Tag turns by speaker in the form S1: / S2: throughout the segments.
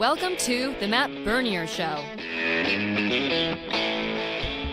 S1: Welcome to the Matt Bernier Show.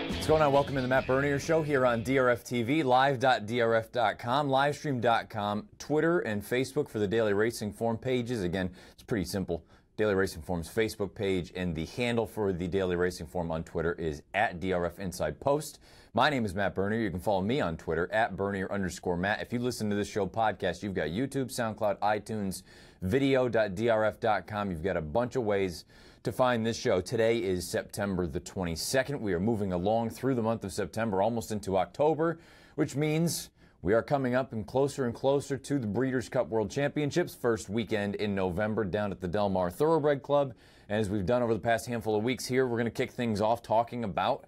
S2: What's going on? Welcome to the Matt Bernier Show here on DRF TV, live.drf.com, livestream.com, Twitter, and Facebook for the Daily Racing Form pages. Again, it's pretty simple. Daily Racing Form's Facebook page, and the handle for the Daily Racing Form on Twitter is at DRF Inside Post. My name is Matt Bernier. You can follow me on Twitter at Bernier underscore Matt. If you listen to this show podcast, you've got YouTube, SoundCloud, iTunes, video.drf.com. You've got a bunch of ways to find this show. Today is September the 22nd. We are moving along through the month of September, almost into October, which means we are coming up and closer and closer to the Breeders' Cup World Championships, first weekend in November down at the Del Mar Thoroughbred Club. And as we've done over the past handful of weeks here, we're going to kick things off talking about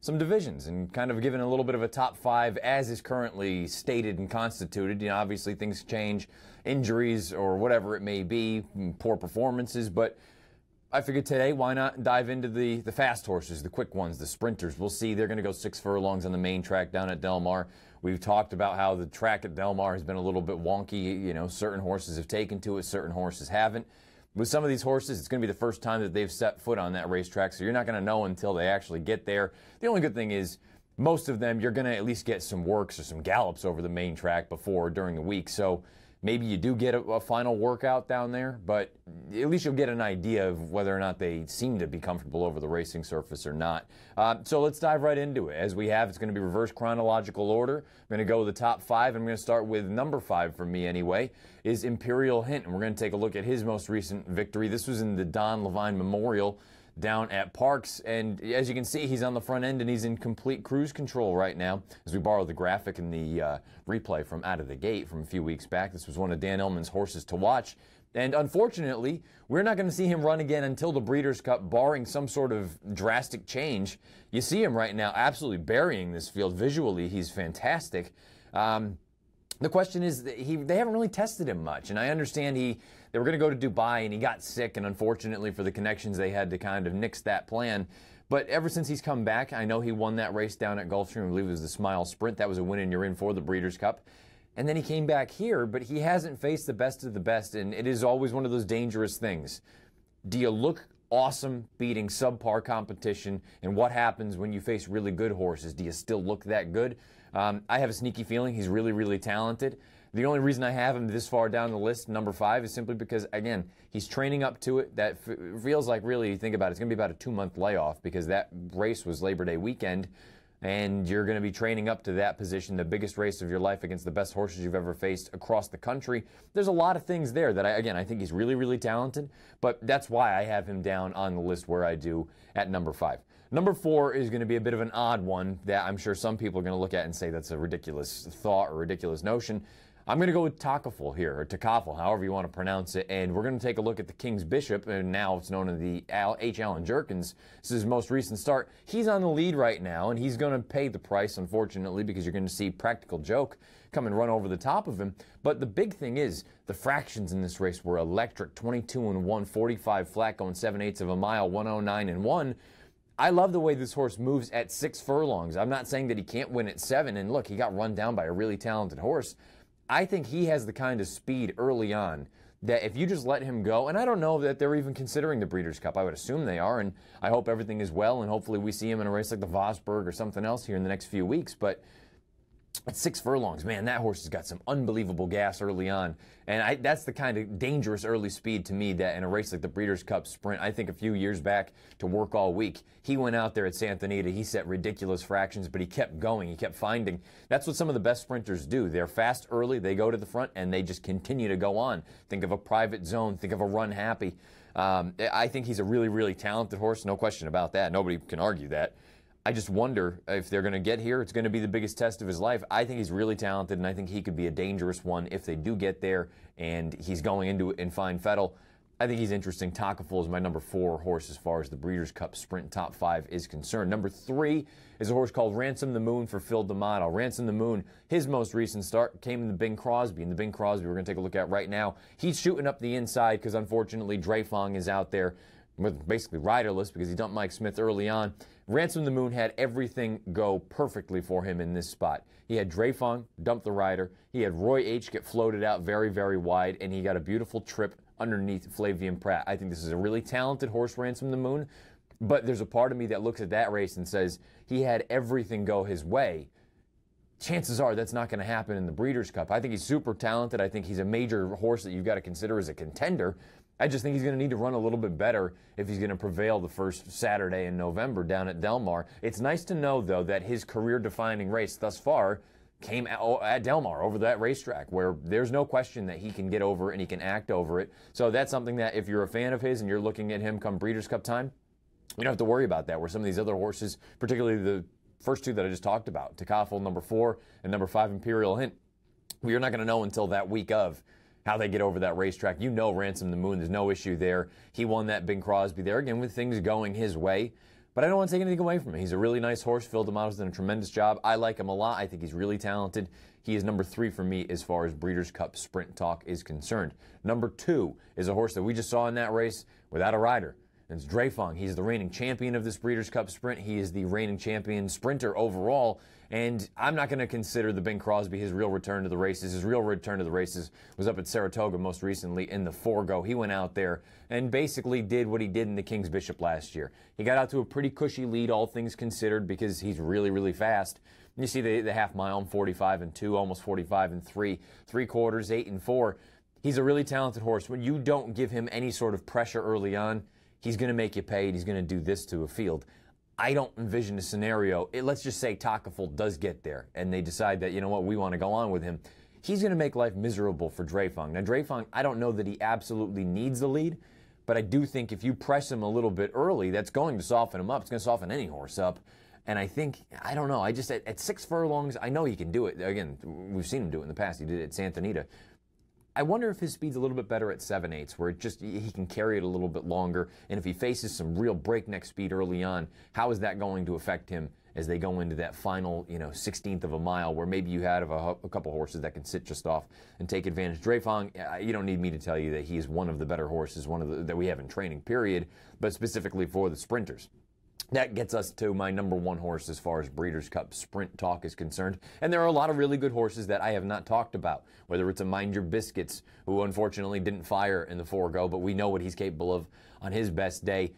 S2: some divisions and kind of given a little bit of a top five as is currently stated and constituted. You know, obviously things change, injuries or whatever it may be, poor performances, but I figured today, why not dive into the, the fast horses, the quick ones, the sprinters. We'll see. They're going to go six furlongs on the main track down at Del Mar. We've talked about how the track at Del Mar has been a little bit wonky. You know, certain horses have taken to it, certain horses haven't with some of these horses, it's going to be the first time that they've set foot on that racetrack, so you're not going to know until they actually get there. The only good thing is, most of them, you're going to at least get some works or some gallops over the main track before during the week. So Maybe you do get a, a, final workout down there, but at least you'll get an idea of whether or not they seem to be comfortable over the racing surface or not. Uh, so let's dive right into it. As we have, it's going to be reverse chronological order. I'm going to go with the top five. I'm going to start with number five for me anyway, is Imperial Hint. And we're going to take a look at his most recent victory. This was in the Don Levine Memorial down at Parx. And as you can see, he's on the front end and he's in complete cruise control right now. As we borrow the graphic and the uh, replay from out of the gate from a few weeks back, this was one of Dan Illman's horses to watch. And unfortunately, we're not going to see him run again until the Breeders' Cup, barring some sort of drastic change. You see him right now absolutely burying this field. Visually, he's fantastic. Um, the question is, he, they haven't really tested him much, and I understand he they were going to go to Dubai, and he got sick, and unfortunately for the connections, they had to kind of nix that plan. But ever since he's come back, I know he won that race down at Gulfstream. I believe it was the Smile Sprint. That was a win, and you're in for the Breeders' Cup. And then he came back here, but he hasn't faced the best of the best, and it is always one of those dangerous things. Do you look awesome beating subpar competition, and what happens when you face really good horses? Do you still look that good? Um, I have a sneaky feeling he's really, really talented. The only reason I have him this far down the list, number five, is simply because, again, he's training up to it. That feels like really, you think about it, it's going to be about a two month layoff because that race was Labor Day weekend. And you're going to be training up to that position, the biggest race of your life against the best horses you've ever faced across the country. There's a lot of things there that I, again, I think he's really, really talented, but that's why I have him down on the list where I do at number five. Number four is going to be a bit of an odd one that I'm sure some people are going to look at and say that's a ridiculous thought or ridiculous notion. I'm going to go with Takaful here, or Takaful, however you want to pronounce it, and we're going to take a look at the King's Bishop, and now it's known as the Al- H. Allen Jerkens. This is his most recent start. He's on the lead right now, and he's going to pay the price, unfortunately, because you're going to see Practical Joke come and run over the top of him. But the big thing is, the fractions in this race were electric 22 and 1, 45 flat, going 7 eighths of a mile, 109 and 1. I love the way this horse moves at six furlongs. I'm not saying that he can't win at seven, and look, he got run down by a really talented horse. I think he has the kind of speed early on that if you just let him go, and I don't know that they're even considering the Breeders' Cup. I would assume they are, and I hope everything is well, and hopefully we see him in a race like the Vosburgh or something else here in the next few weeks. But six furlongs, man, that horse has got some unbelievable gas early on. And I, that's the kind of dangerous early speed to me that in a race like the Breeders' Cup Sprint, I think a few years back to work all week, he went out there at Santa Anita, he set ridiculous fractions, but he kept going, he kept finding. That's what some of the best sprinters do. They're fast early, they go to the front, and they just continue to go on. Think of a private zone, think of a Runhappy. Um, I think he's a really, really talented horse, no question about that. Nobody can argue that. I just wonder if they're going to get here. It's going to be the biggest test of his life. I think he's really talented, and I think he could be a dangerous one if they do get there and he's going into it in fine fettle. I think he's interesting. Takaful is my number four horse as far as the Breeders' Cup Sprint top five is concerned. Number three is a horse called Ransom the Moon for Phil D'Amato. Ransom the Moon, his most recent start came in the Bing Crosby, and the Bing Crosby we're going to take a look at right now. He's shooting up the inside because unfortunately Drefong is out there basically riderless because he dumped Mike Smith early on. Ransom the Moon had everything go perfectly for him in this spot. He had Drefong dump the rider. He had Roy H get floated out very, very wide, and he got a beautiful trip underneath Flavien Prat. I think this is a really talented horse, Ransom the Moon, but there's a part of me that looks at that race and says he had everything go his way. Chances are that's not going to happen in the Breeders' Cup. I think he's super talented. I think he's a major horse that you've got to consider as a contender. I just think he's going to need to run a little bit better if he's going to prevail the first Saturday in November down at Del Mar. It's nice to know, though, that his career defining race thus far came oh, at Del Mar over that racetrack where there's no question that he can get over and he can act over it. So that's something that if you're a fan of his and you're looking at him come Breeders' Cup time, you don't have to worry about that. Where some of these other horses, particularly the first two that I just talked about, Takaful number four and number five Imperial Hint, we're not going to know until that week of how they get over that racetrack. You know, Ransom the Moon, there's no issue there. He won that Bing Crosby there again with things going his way. But I don't want to take anything away from him. He's a really nice horse. Phil D'Amato's done a tremendous job. I like him a lot. I think he's really talented. He is number three for me as far as Breeders' Cup sprint talk is concerned. Number two is a horse that we just saw in that race without a rider. It's Drefong. He's the reigning champion of this Breeders' Cup Sprint. He is the reigning champion sprinter overall. And I'm not going to consider the Bing Crosby his real return to the races. His real return to the races was up at Saratoga most recently in the Forego. He went out there and basically did what he did in the King's Bishop last year. He got out to a pretty cushy lead, all things considered, because he's really, really fast. You see the, the half mile, 45 and 2, almost 45 and 3, three quarters, 8 and 4. He's a really talented horse. When you don't give him any sort of pressure early on, he's going to make you pay and he's going to do this to a field. I don't envision a scenario. It, let's just say Takaful does get there and they decide that, you know what, we want to go on with him. He's going to make life miserable for Drefong. Now, Drefong, I don't know that he absolutely needs the lead, but I do think if you press him a little bit early, that's going to soften him up. It's going to soften any horse up. And I think, I don't know, I just, at, at, six furlongs, I know he can do it. Again, we've seen him do it in the past. He did it at Santa Anita. I wonder if his speed's a little bit better at 7 8s, where just he can carry it a little bit longer. And if he faces some real breakneck speed early on, how is that going to affect him as they go into that final, you know, 16th of a mile, where maybe you have a, a couple horses that can sit just off and take advantage. Drefong, uh, you don't need me to tell you that he's one of the better horses, one of the that we have in training, period, but specifically for the sprinters. That gets us to my number one horse as far as Breeders' Cup sprint talk is concerned. And there are a lot of really good horses that I have not talked about, whether it's a Mind Your Biscuits, who unfortunately didn't fire in the Forego, but we know what he's capable of on his best day.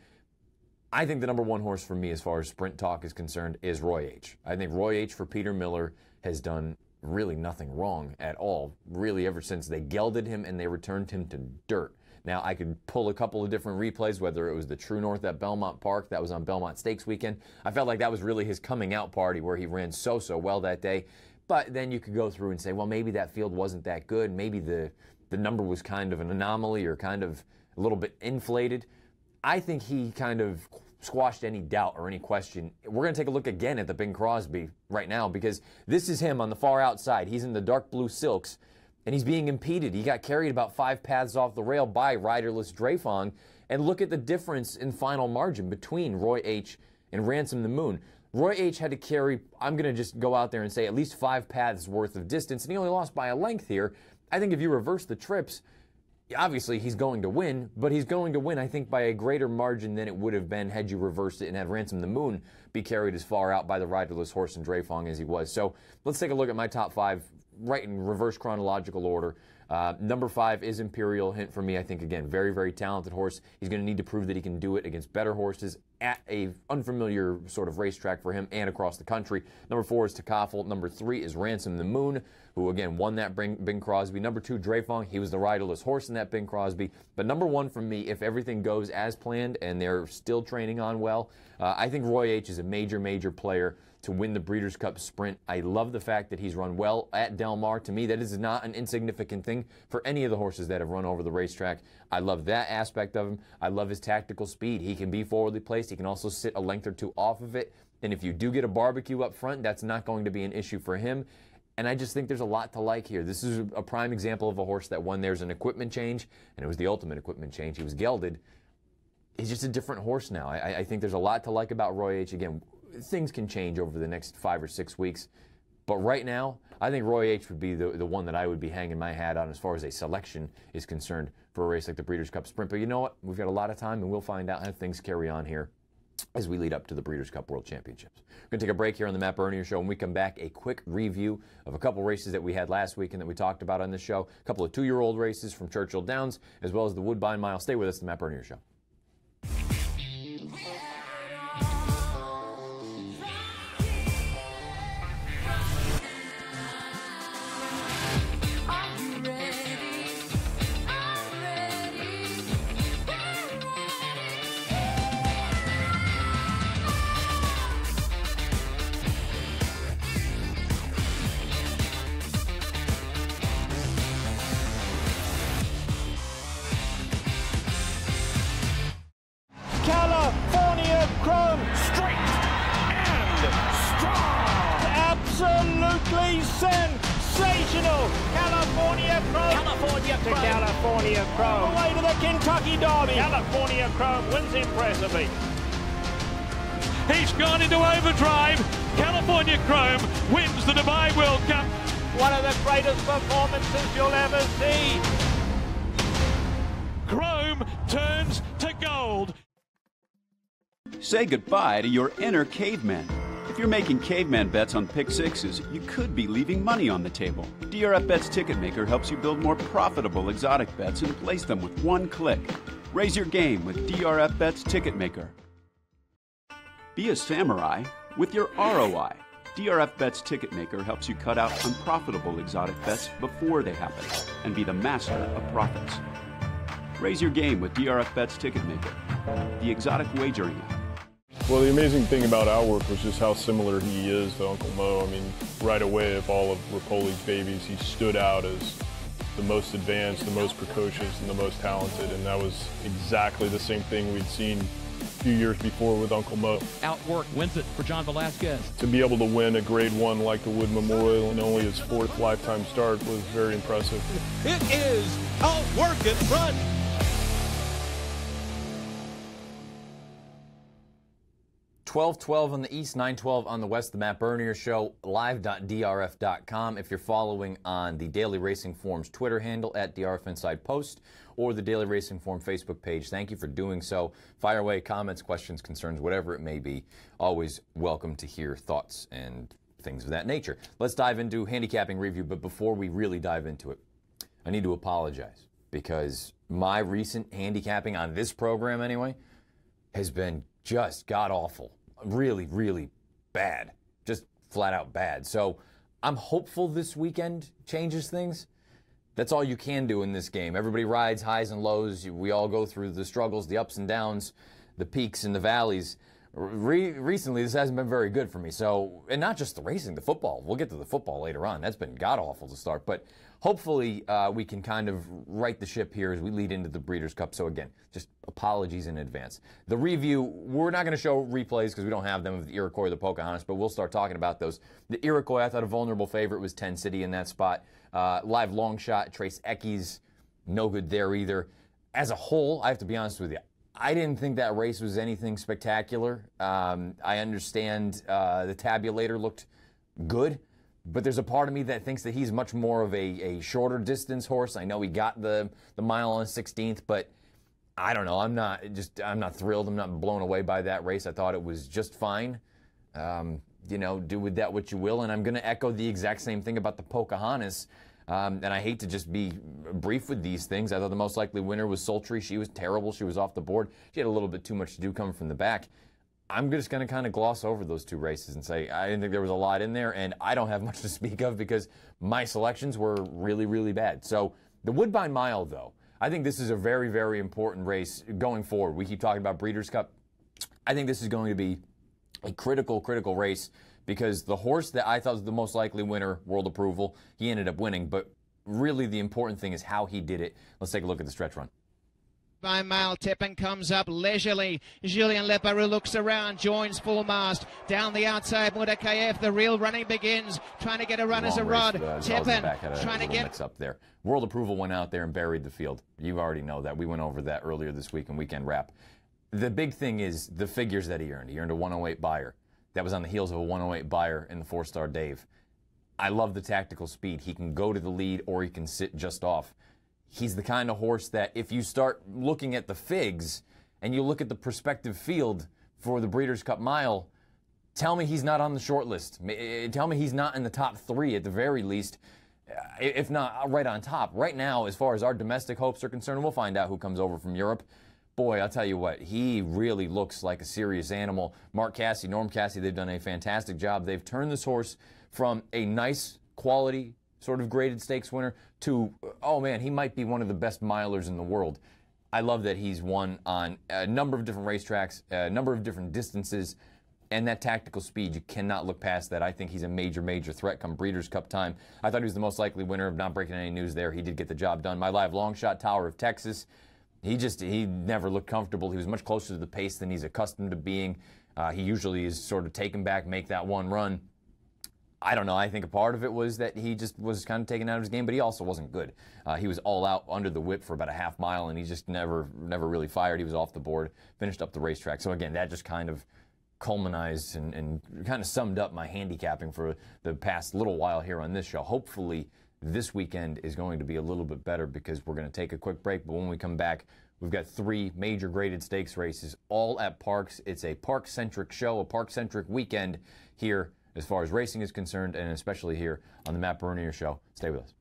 S2: I think the number one horse for me as far as sprint talk is concerned is Roy H. I think Roy H for Peter Miller has done really nothing wrong at all, really ever since they gelded him and they returned him to dirt. Now, I could pull a couple of different replays, whether it was the True North at Belmont Park, that was on Belmont Stakes weekend. I felt like that was really his coming out party where he ran so, so well that day. But then you could go through and say, well, maybe that field wasn't that good. Maybe the, the number was kind of an anomaly or kind of a little bit inflated. I think he kind of squashed any doubt or any question. We're going to take a look again at the Bing Crosby right now because this is him on the far outside. He's in the dark blue silks and he's being impeded. He got carried about five paths off the rail by riderless Drefong. And look at the difference in final margin between Roy H. and Ransom the Moon. Roy H. had to carry, I'm going to just go out there and say, at least five paths worth of distance, and he only lost by a length here. I think if you reverse the trips, obviously he's going to win, but he's going to win, I think, by a greater margin than it would have been had you reversed it and had Ransom the Moon be carried as far out by the riderless horse and Drefong as he was. So let's take a look at my top five right in reverse chronological order. Uh, number five is Imperial Hint for me. I think again, very very talented horse. He's going to need to prove that he can do it against better horses at a unfamiliar sort of racetrack for him and across the country. Number four is Takaful. Number three is Ransom the Moon, who again won that Bing, Crosby. Number two, Drefong. He was the riderless horse in that Bing Crosby. But number one for me, if everything goes as planned and they're still training on well, uh, I think Roy H is a major major player to win the Breeders' Cup Sprint. I love the fact that he's run well at Del Mar. To me, that is not an insignificant thing for any of the horses that have run over the racetrack. I love that aspect of him. I love his tactical speed. He can be forwardly placed. He can also sit a length or two off of it. And if you do get a barbecue up front, that's not going to be an issue for him. And I just think there's a lot to like here. This is a prime example of a horse that won. there's an equipment change, and it was the ultimate equipment change, he was gelded. He's just a different horse now. I, I think there's a lot to like about Roy H. Again, things can change over the next five or six weeks. But right now, I think Roy H would be the, the one that I would be hanging my hat on as far as a selection is concerned for a race like the Breeders' Cup Sprint. But you know what? We've got a lot of time, and we'll find out how things carry on here as we lead up to the Breeders' Cup World Championships. We're going to take a break here on the Matt Bernier Show. When we come back, a quick review of a couple races that we had last week and that we talked about on this show. A couple of two-year-old races from Churchill Downs, as well as the Woodbine Mile. Stay with us, the Matt Bernier Show.
S3: Chrome. All the way to the Kentucky Derby. California Chrome wins impressively.
S4: He's gone into overdrive. California Chrome wins the Dubai World Cup.
S3: One of the greatest performances you'll ever see.
S4: Chrome turns to gold.
S5: Say goodbye to your inner caveman. If you're making caveman bets on pick sixes, you could be leaving money on the table. DRF Bets Ticket Maker helps you build more profitable exotic bets and place them with one click. Raise your game with DRF Bets Ticket Maker. Be a samurai with your ROI. DRF Bets Ticket Maker helps you cut out unprofitable exotic bets before they happen and be the master of profits. Raise your game with DRF Bets Ticket Maker, the exotic wagering app.
S6: Well, the amazing thing about Outwork was just how similar he is to Uncle Mo. I mean, right away, of all of Repole's babies, he stood out as the most advanced, the most precocious, and the most talented. And that was exactly the same thing we'd seen a few years before with Uncle Mo.
S7: Outwork wins it for John Velazquez.
S6: To be able to win a grade one like the Wood Memorial in only his fourth lifetime start was very impressive.
S3: It is Outwork in front.
S2: Twelve twelve on the east, nine twelve on the west. The Matt Bernier Show, live.drf.com. If you're following on the Daily Racing Form's Twitter handle at DRF Inside Post or the Daily Racing Forum Facebook page, thank you for doing so. Fire away comments, questions, concerns, whatever it may be. Always welcome to hear thoughts and things of that nature. Let's dive into handicapping review, but before we really dive into it, I need to apologize because my recent handicapping on this program, anyway, has been just god awful. Really, really bad. Just flat out bad. So I'm hopeful this weekend changes things. That's all you can do in this game. Everybody rides highs and lows. We all go through the struggles, the ups and downs, the peaks and the valleys. Re- recently, this hasn't been very good for me. So, and not just the racing, the football. We'll get to the football later on. That's been god awful to start. But hopefully, uh, we can kind of right the ship here as we lead into the Breeders' Cup. So, again, just apologies in advance. The review, we're not going to show replays because we don't have them of the Iroquois or the Pocahontas, but we'll start talking about those. The Iroquois, I thought a vulnerable favorite was 10 City in that spot. Uh, live long shot, Trace Eckes, no good there either. As a whole, I have to be honest with you. I didn't think that race was anything spectacular. Um, I understand uh, the tabulator looked good, but there's a part of me that thinks that he's much more of a, a shorter distance horse. I know he got the the mile on 16th, but I don't know. I'm not just I'm not thrilled. I'm not blown away by that race. I thought it was just fine. Um, you know, do with that what you will. And I'm going to echo the exact same thing about the Pocahontas. Um, and I hate to just be brief with these things. I thought the most likely winner was Sultry. She was terrible. She was off the board. She had a little bit too much to do coming from the back. I'm just going to kind of gloss over those two races and say I didn't think there was a lot in there, and I don't have much to speak of because my selections were really, really bad. So the Woodbine Mile, though, I think this is a very, very important race going forward. We keep talking about Breeders' Cup. I think this is going to be a critical, critical race because the horse that I thought was the most likely winner, world approval, he ended up winning. But really, the important thing is how he did it. Let's take a look at the stretch run.
S8: by Mile. Tippin comes up leisurely. Julian Leparoux looks around, joins full mast. Down the outside, Mutakayyef. The real running begins. Trying to get a run as a rod.
S2: Uh, the
S8: Tippin trying to get
S2: up there. World approval went out there and buried the field. You already know that. We went over that earlier this week in weekend wrap. The big thing is the figures that he earned. He earned a 108 Beyer. That was on the heels of a 108 Beyer in the Fourstardave. I love the tactical speed. He can go to the lead or he can sit just off. He's the kind of horse that if you start looking at the figs and you look at the prospective field for the Breeders' Cup Mile, tell me he's not on the short list. Eh, tell me he's not in the top three at the very least, eh, if not right on top. Right now, as far as our domestic hopes are concerned, we'll find out who comes over from Europe. Boy, I'll tell you what, he really looks like a serious animal. Mark Casse, Norm Casse, they've done a fantastic job. They've turned this horse from a nice quality sort of graded stakes winner to, oh man, he might be one of the best milers in the world. I love that he's won on a number of different racetracks, a number of different distances, and that tactical speed. You cannot look past that. I think he's a major, major threat come Breeders' Cup time. I thought he was the most likely winner of not breaking any news there. He did get the job done. My live long shot, Tower of Texas. He just, he never looked comfortable. He was much closer to the pace than he's accustomed to being. Uh, he usually is sort of taken back, make that one run. I don't know. I think a part of it was that he just was kind of taken out of his game, but he also wasn't good. Uh, he was all out under the whip for about a half mile, and he just never, never really fired. He was off the board, finished up the racetrack. So again, that just kind of culminized and, and kind of summed up my handicapping for the past little while here on this show. Hopefully, this weekend is going to be a little bit better because we're going to take a quick break. But when we come back, we've got three major graded stakes races, all at Parx. It's a Parx centric show, a Parx centric weekend here as far as racing is concerned, and especially here on the Matt Bernier Show. Stay with us.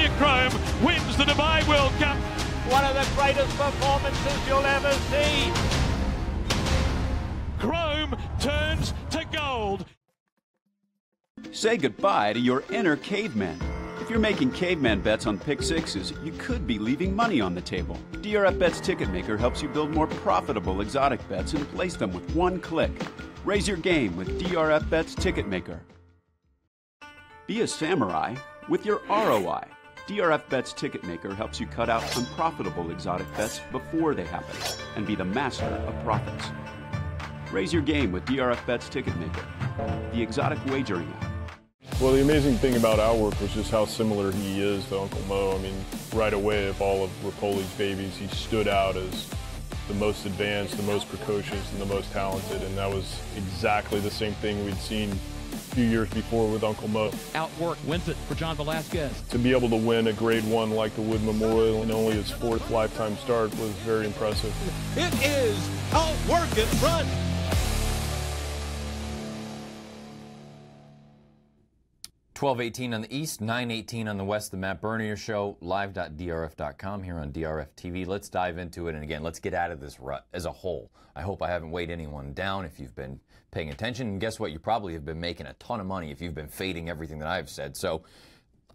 S3: California Chrome wins
S4: the Dubai World Cup.
S3: One of the greatest performances you'll ever see.
S4: Chrome turns to gold.
S5: Say goodbye to your inner caveman. If you're making caveman bets on pick sixes, you could be leaving money on the table. DRF Bets Ticketmaker helps you build more profitable exotic bets and place them with one click. Raise your game with DRF Bets Ticketmaker. Be a samurai with your ROI. DRF Bets ticket maker helps you cut out unprofitable exotic bets before they happen and be the master of profits. Raise your game with DRF Bets ticket maker, the exotic wagering app.
S6: Well, the amazing thing about Outwork was just how similar he is to Uncle Mo. I mean, right away, of all of Repole's babies, he stood out as the most advanced, the most precocious, and the most talented. And that was exactly the same thing we'd seen few years before with Uncle Mo.
S7: Outwork wins it for John Velazquez.
S6: To be able to win a grade one like the Wood Memorial in only his fourth lifetime start was very impressive.
S3: It is Outwork in front.
S2: 1218 on the east, 918 on the west. The Matt Bernier Show, live.drf.com here on DRF TV. Let's dive into it. And again, let's get out of this rut as a whole. I hope I haven't weighed anyone down if you've been paying attention. And guess what? You probably have been making a ton of money if you've been fading everything that I've said. So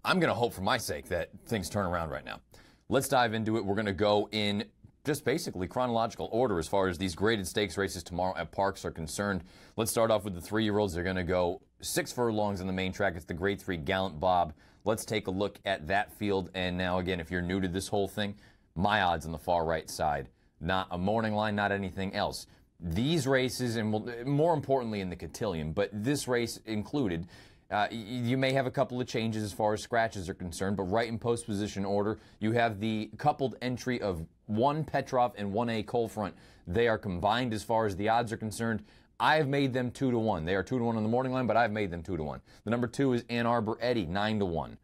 S2: I'm going to hope for my sake that things turn around right now. Let's dive into it. We're going to go in just basically chronological order as far as these graded stakes races tomorrow at Parx are concerned. Let's start off with the three year olds. They're going to go six furlongs on the main track. It's the grade three Gallant Bob. Let's take a look at that field. And now, again, if you're new to this whole thing, my odds on the far right side. Not a morning line, not anything else. These races, and more importantly in the cotillion, but this race included, uh, you may have a couple of changes as far as scratches are concerned, but right in post position order, you have the coupled entry of one Petrov and one A Coal Front. They are combined as far as the odds are concerned. I've made them two to one. They are two to one on the morning line, but I've made them two to one. The number two is Ann Arbor Eddie, nine to one.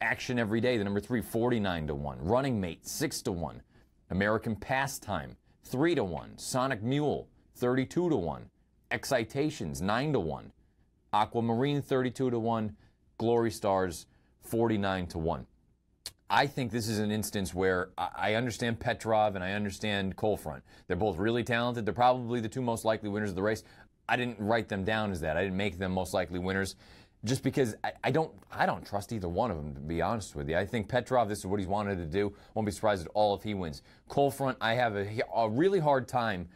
S2: Action every day, the number three, 49 to one. Running Mate, six to one. American Pastime, three to one. Sonic Mule, 32 to one. Excitations, nine to one. Aquamarine, 32 to one. Glory Stars, 49 to one. I think this is an instance where I understand Petrov and I understand Coal Front. They're both really talented. They're probably the two most likely winners of the race. I didn't write them down as that. I didn't make them most likely winners. just because I, I, don't I don't trust either one of them to be honest with you. I think Petrov, this is what he's wanted to do. Won't be surprised at all if he wins. Coal front, I have a, a really hard time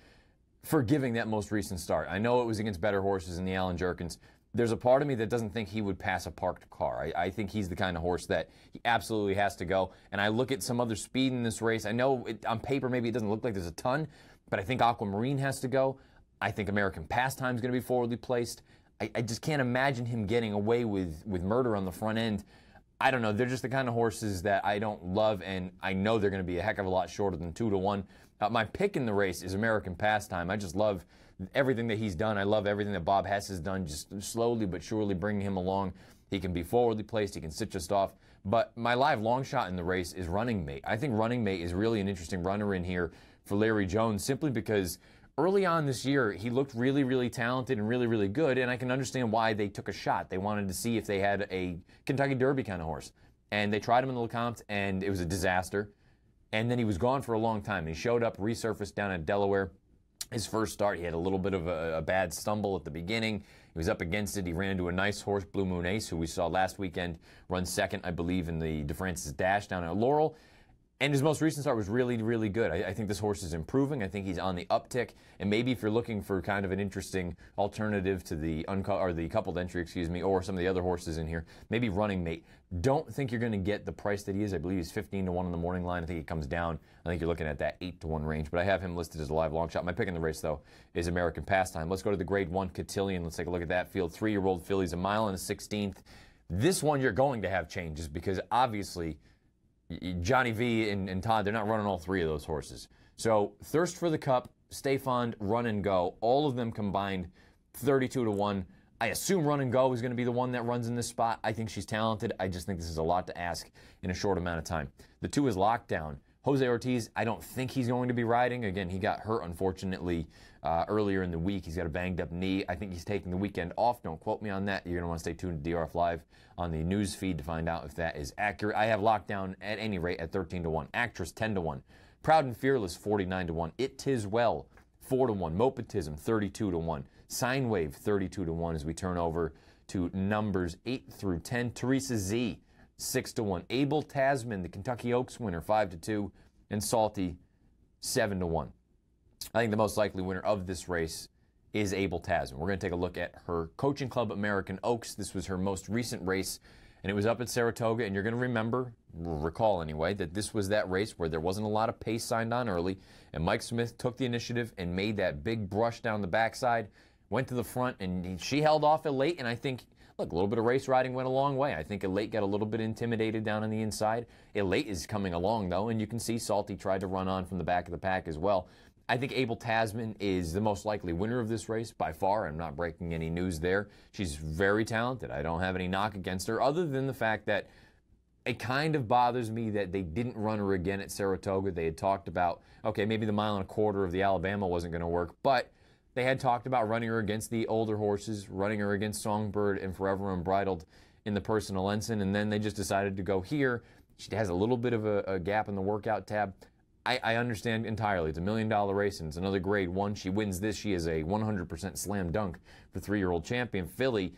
S2: forgiving that most recent start. I know it was against better horses in the Allen Jerkens. There's a part of me that doesn't think he would pass a parked car. I, I, think he's the kind of horse that he absolutely has to go. And I look at some other speed in this race. I know it, on paper maybe it doesn't look like there's a ton, but I think Aquamarine has to go. I think American Pastime is going to be forwardly placed. I, I, just can't imagine him getting away with, with murder on the front end. I don't know. They're just the kind of horses that I don't love, and I know they're going to be a heck of a lot shorter than two to one. Uh, my pick in the race is American Pastime. I just love everything that he's done. I love everything that Bob Hess has done, just slowly but surely bringing him along. He can be forwardly placed, he can sit just off. But my live long shot in the race is Running Mate. I think Running Mate is really an interesting runner in here for Larry Jones simply because early on this year, he looked really, really talented and really, really good, and I can understand why they took a shot. They wanted to see if they had a Kentucky Derby kind of horse. And they tried him in the Lecomte, and it was a disaster. And then he was gone for a long time. He showed up, resurfaced down at Delaware. His first start, he had a little bit of a, a bad stumble at the beginning. He was up against it. He ran into a nice horse, Blue Moon Ace, who we saw last weekend run second, I believe, in the DeFrancis Dash down at Laurel. And his most recent start was really, really good. I, I, think this horse is improving. I think he's on the uptick. And maybe if you're looking for kind of an interesting alternative to the unco- or the coupled entry, excuse me, or some of the other horses in here, maybe running mate. Don't think you're going to get the price that he is. I believe he's 15 to one on the morning line. I think he comes down. I think you're looking at that eight to one range. But I have him listed as a live long shot. My pick in the race though is American Pastime. Let's go to the Grade One Cotillion. Let's take a look at that field. Three-year-old fillies, a mile and a sixteenth. This one you're going to have changes because obviously Johnny V and, and, Todd, they're not running all three of those horses. So Thirst for the Cup, Stay Fond, Run and Go, all of them combined 32 to 1. I assume Run and Go is going to be the one that runs in this spot. I think she's talented. I just think this is a lot to ask in a short amount of time. The two is Lockdown. Jose Ortiz, I don't think he's going to be riding. Again, he got hurt, unfortunately, uh, earlier in the week. He's got a banged up knee. I think he's taking the weekend off. Don't quote me on that. You're going to want to stay tuned to DRF Live on the news feed to find out if that is accurate. I have lockdown at any rate at 13 to 1. Actress 10 to 1. Proud and Fearless 49 to 1. It Tiz Well 4 to 1. Mopotism 32 to 1. Sine Wave 32 to 1 as we turn over to numbers 8 through 10. Teresa Z six to one. Abel Tasman, the Kentucky Oaks winner, five to two, and Salty, seven to one. I think the most likely winner of this race is Abel Tasman. We're going to take a look at her coaching club, American Oaks. This was her most recent race, and it was up at Saratoga. And you're going to remember, recall anyway, that this was that race where there wasn't a lot of pace signed on early, and Mike Smith took the initiative and made that big brush down the backside, went to the front, and she held off it late. And I think look, a little bit of race riding went a long way. I think Elate got a little bit intimidated down on the inside. Elate is coming along, though, and you can see Salty tried to run on from the back of the pack as well. I think Abel Tasman is the most likely winner of this race by far. I'm not breaking any news there. She's very talented. I don't have any knock against her, other than the fact that it kind of bothers me that they didn't run her again at Saratoga. They had talked about, okay, maybe the mile and a quarter of the Alabama wasn't going to work, but they had talked about running her against the older horses, running her against Songbird and Forever Unbridled in the personal ensign, and then they just decided to go here. She has a little bit of a, a gap in the workout tab. I, I, understand entirely. It's a million dollar race and it's another grade one. She wins this. She is a 100% slam dunk for three year old champion filly,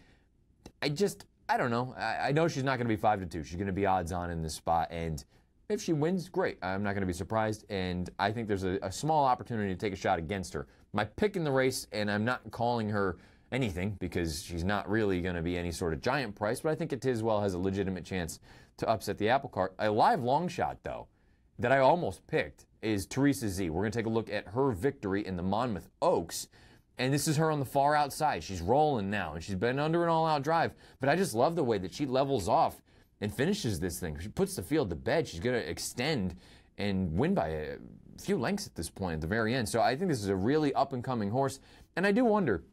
S2: I just, I don't know. I, I know she's not going to be five to two. She's going to be odds on in this spot. And if she wins, great. I'm not going to be surprised. And I think there's a, a small opportunity to take a shot against her my pick in the race, and I'm not calling her anything because she's not really going to be any sort of giant price, but I think It Tiz Well has a legitimate chance to upset the apple cart. A live long shot, though, that I almost picked is Teresa Z. We're going to take a look at her victory in the Monmouth Oaks. And this is her on the far outside. She's rolling now, and she's been under an all out drive. But I just love the way that she levels off and finishes this thing. She puts the field to bed. She's going to extend and win by a few lengths at this point at the very end. So I think this is a really up and coming horse. And I do wonder,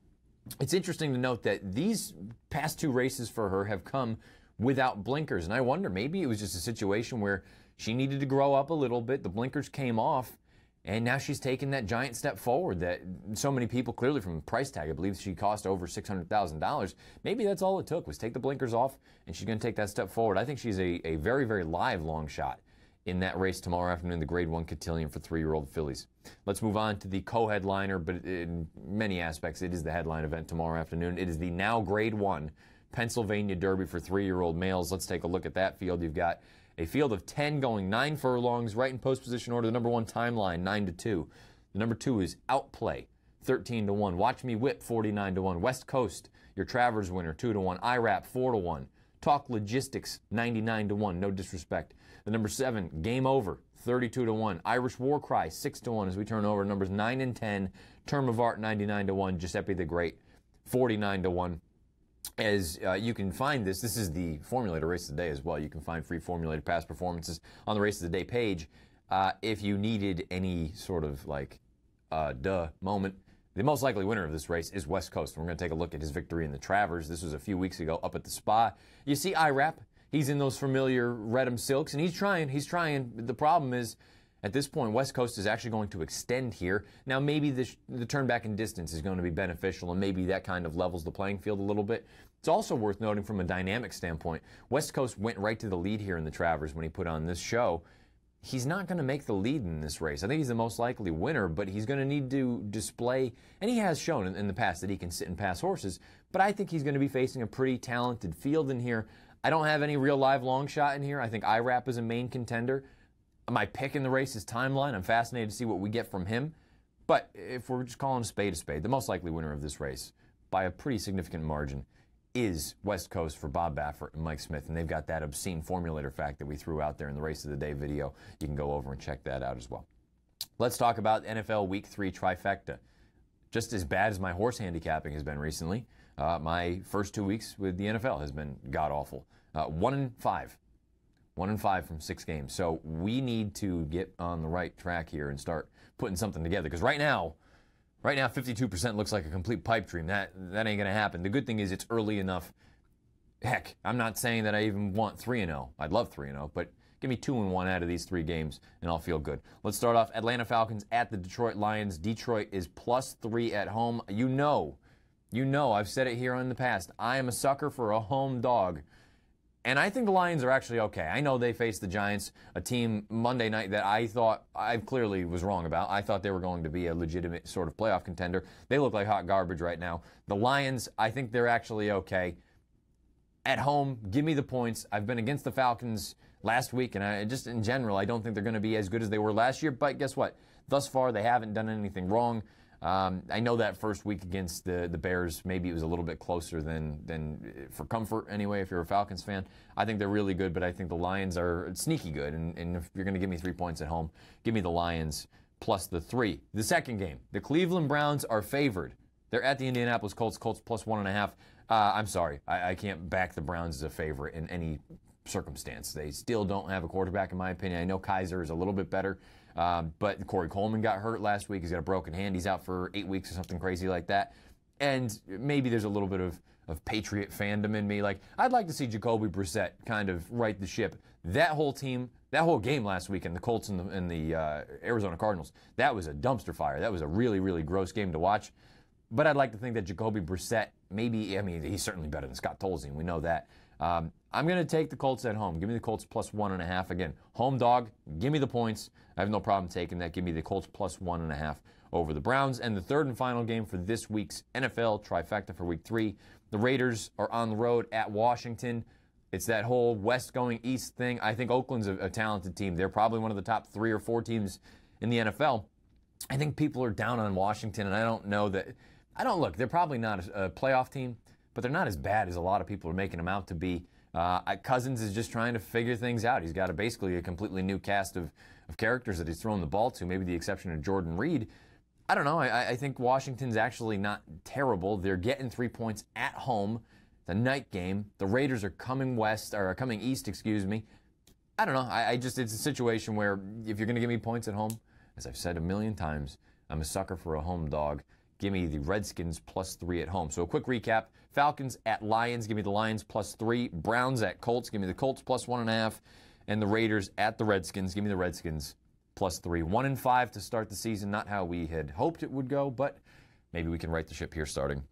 S2: it's interesting to note that these past two races for her have come without blinkers. And I wonder, maybe it was just a situation where she needed to grow up a little bit. The blinkers came off. And now she's taken that giant step forward that so many people clearly from price tag, I believe she cost over $600,000. Maybe that's all it took was take the blinkers off and she's going to take that step forward. I think she's a, a very, very live long shot in that race tomorrow afternoon, the Grade 1 Cotillion for three-year-old fillies. Let's move on to the co-headliner, but in many aspects, it is the headline event tomorrow afternoon. It is the now Grade 1 Pennsylvania Derby for three year old males. Let's take a look at that field. You've got a field of 10 going nine furlongs, right in post position order. The number one timeline, 9 to 2. The number two is Outplay, 13 to 1. Watch Me Whip, 49 to 1. West Coast, your Travers winner, 2 to 1. IRAP, 4 to 1. Talk Logistics, 99 to 1. No disrespect. The number seven, Game Over, 32 to 1. Irish War Cry, 6 to 1 as we turn over numbers 9 and 10. Term of Art, 99 to 1. Giuseppe the Great, 49 to 1 as uh, you can find this, this is the formulator race of the day as well. You can find free formulated past performances on the race of the day page. Uh, if you needed any sort of like uh, duh moment, the most likely winner of this race is West Coast. We're going to take a look at his victory in the Travers. This was a few weeks ago up at the Spa. You see IRAP. He's in those familiar Reddam silks, and he's trying. He's trying. The problem is at this point, West Coast is actually going to extend here. Now, maybe the, the turn back in distance is going to be beneficial, and maybe that kind of levels the playing field a little bit. It's also worth noting from a dynamic standpoint, West Coast went right to the lead here in the Travers when he put on this show. He's not going to make the lead in this race. I think he's the most likely winner, but he's going to need to display, and he has shown in, in the past that he can sit and pass horses, but I think he's going to be facing a pretty talented field in here. I don't have any real live long shot in here. I think IRAP is a main contender. My pick in the race is Timeline. I'm fascinated to see what we get from him. But if we're just calling a spade a spade, the most likely winner of this race by a pretty significant margin is West Coast for Bob Baffert and Mike Smith. And they've got that obscene formulator fact that we threw out there in the race of the day video. You can go over and check that out as well. Let's talk about NFL Week 3 trifecta. Just as bad as my horse handicapping has been recently, uh, my first two weeks with the NFL has been god awful. Uh, one in five one in five from six games. So we need to get on the right track here and start putting something together. Because right now, right now, 52% looks like a complete pipe dream. That that ain't gonna happen. The good thing is it's early enough. Heck, I'm not saying that I even want three and zero. I'd love three and zero, but give me two and one out of these three games, and I'll feel good. Let's start off Atlanta Falcons at the Detroit Lions. Detroit is plus three at home. You know, you know, I've said it here in the past. I am a sucker for a home dog. And I think the Lions are actually okay. I know they faced the Giants, a team Monday night that I thought I clearly was wrong about. I thought they were going to be a legitimate sort of playoff contender. They look like hot garbage right now. The Lions, I think they're actually okay. At home, give me the points. I've been against the Falcons last week, and I just in general, I don't think they're going to be as good as they were last year. But guess what? Thus far, they haven't done anything wrong. Um, I know that first week against the, the Bears, maybe it was a little bit closer than, than for comfort anyway, if you're a Falcons fan. I think they're really good, but I think the Lions are sneaky good. And, and if you're going to give me three points at home, give me the Lions plus the three. The second game, the Cleveland Browns are favored. They're at the Indianapolis Colts, Colts plus one and a half. Uh, I'm sorry, I, I can't back the Browns as a favorite in any circumstance. They still don't have a quarterback, in my opinion. I know Kizer is a little bit better. Um, but Corey Coleman got hurt last week. He's got a broken hand. He's out for eight weeks or something crazy like that. And maybe there's a little bit of, of Patriot fandom in me. Like, I'd like to see Jacoby Brissett kind of right the ship. That whole team, that whole game last week in the Colts and the, and the uh, Arizona Cardinals, that was a dumpster fire. That was a really, really gross game to watch. But I'd like to think that Jacoby Brissett, maybe, I mean, he's certainly better than Scott Tolzien. We know that. Um, I'm going to take the Colts at home. Give me the Colts plus one and a half. Again, home dog. Give me the points. I have no problem taking that. Give me the Colts plus one and a half over the Browns. And the third and final game for this week's NFL trifecta for week three. The Raiders are on the road at Washington. It's that whole west going east thing. I think Oakland's a, a talented team. They're probably one of the top three or four teams in the NFL. I think people are down on Washington, and I don't know that. I don't look. They're probably not a, a playoff team, but they're not as bad as a lot of people are making them out to be. Uh, Cousins is just trying to figure things out. He's got a, basically a completely new cast of, of characters that he's thrown the ball to, maybe the exception of Jordan Reed. I don't know. I, I think Washington's actually not terrible. They're getting three points at home. The night game. The Raiders are coming west, or coming east, excuse me. I don't know. I, I just, it's a situation where if you're going to give me points at home, as I've said a million times, I'm a sucker for a home dog. Give me the Redskins plus three at home. So a quick recap. Falcons at Lions. Give me the Lions plus three. Browns at Colts. Give me the Colts plus one and a half. And the Raiders at the Redskins. Give me the Redskins plus three. One and five to start the season. Not how we had hoped it would go, but maybe we can right the ship here starting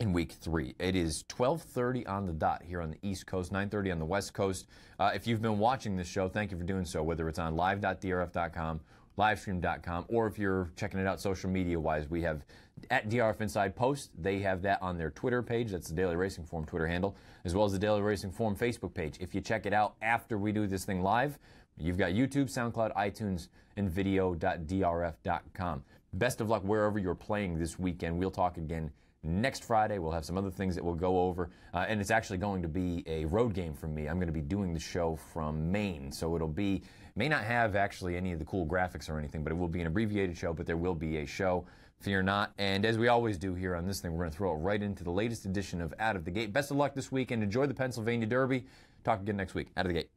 S2: in week three. It is 12:30 on the dot here on the East Coast, 9:30 on the West Coast. Uh, if you've been watching this show, thank you for doing so. Whether it's on live.drf.com livestream.com, or if you're checking it out social media wise, we have at DRF Inside Post. They have that on their Twitter page. That's the Daily Racing Form Twitter handle, as well as the Daily Racing Form Facebook page. If you check it out after we do this thing live, you've got YouTube, SoundCloud, iTunes, and video.drf.com. Best of luck wherever you're playing this weekend. We'll talk again next Friday. We'll have some other things that we'll go over. Uh, and it's actually going to be a road game for me. I'm going to be doing the show from Maine. So it'll be, may not have actually any of the cool graphics or anything, but it will be an abbreviated show, but there will be a show. Fear not. And as we always do here on this thing, we're going to throw it right into the latest edition of Out of the Gate. Best of luck this week and enjoy the Pennsylvania Derby. Talk again next week. Out of the Gate.